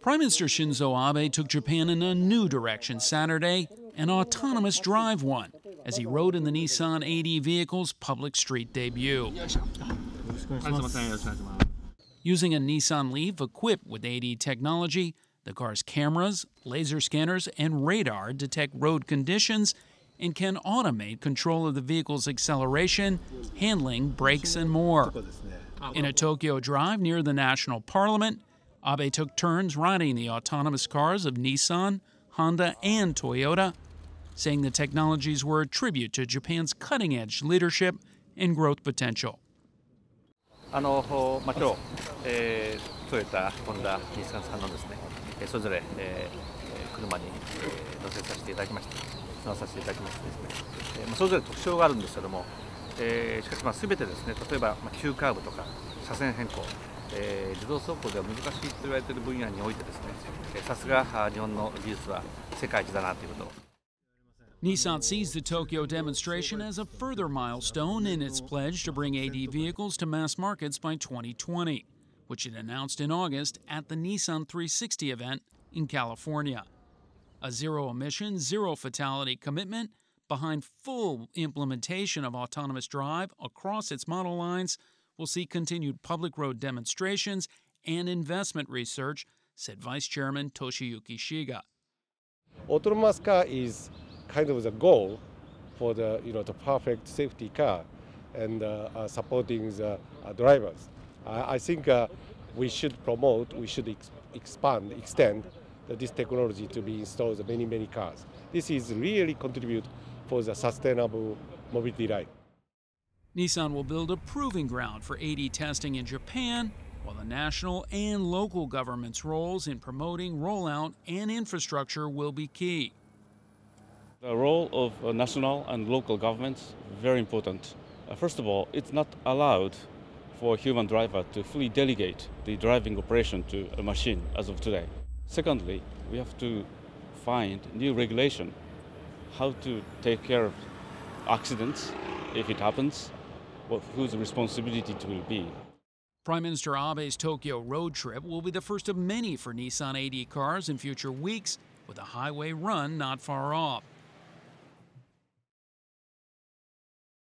Prime Minister Shinzo Abe took Japan in a new direction Saturday, an autonomous drive one, as he rode in the Nissan AD vehicle's public street debut. Using a Nissan Leaf equipped with AD technology, the car's cameras, laser scanners, and radar detect road conditions and can automate control of the vehicle's acceleration, handling, brakes, and more. In a Tokyo drive near the National Parliament, Abe took turns riding the autonomous cars of Nissan, Honda, and Toyota, saying the technologies were a tribute to Japan's cutting edge leadership and growth potential. あのまあ、今日、えー、トヨタ、ホンダ、日産さんのですね、えーそれぞれ、えー車に、えー乗せさせていただきました、乗させていただきましてですね、えーまあ、それぞれ特徴があるんですけども、 えーしかしまあ全てですね、例えば、まあ、急カーブとか車線変更、えー自動走行では難しいと言われている分野においてですね、えーさすがあ日本の技術は世界一だなということを。 Nissan sees the Tokyo demonstration as a further milestone in its pledge to bring AD vehicles to mass markets by 2020, which it announced in August at the Nissan 360 event in California. A zero emission, zero fatality commitment behind full implementation of autonomous drive across its model lines will see continued public road demonstrations and investment research, said Vice Chairman Toshiyuki Shiga. autonomous car is kind of the goal for the you know the perfect safety car and uh, uh, supporting the uh, drivers. I, I think uh, we should promote, we should ex- expand, extend this technology to be installed in many many cars. This is really contribute for the sustainable mobility line. Nissan will build a proving ground for AD testing in Japan, while the national and local governments' roles in promoting rollout and infrastructure will be key. The role of uh, national and local governments very important. Uh, first of all, it's not allowed for a human driver to fully delegate the driving operation to a machine as of today. Secondly, we have to find new regulation how to take care of accidents if it happens, what, whose responsibility it will be. Prime Minister Abe's Tokyo road trip will be the first of many for Nissan AD cars in future weeks, with a highway run not far off.